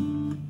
Tell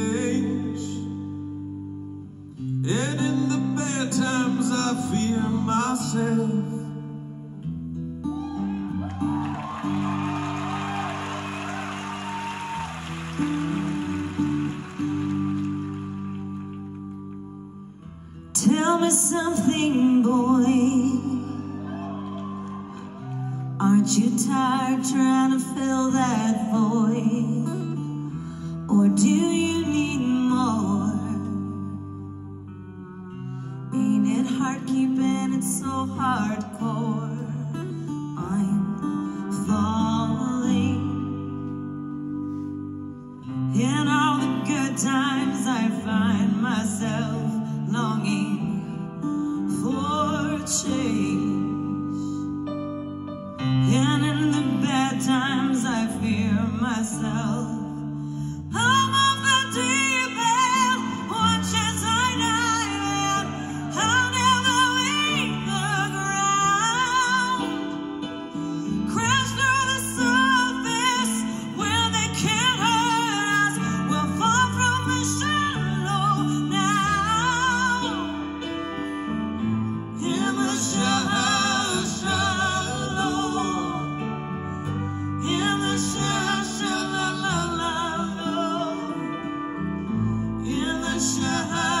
I fear myself. Tell me something, boy. Aren't you tired trying to fill that void? Ain't it hard keeping it so hardcore? I'm falling. In all the good times, I find myself longing for change. And in the bad times, I fear myself. shine.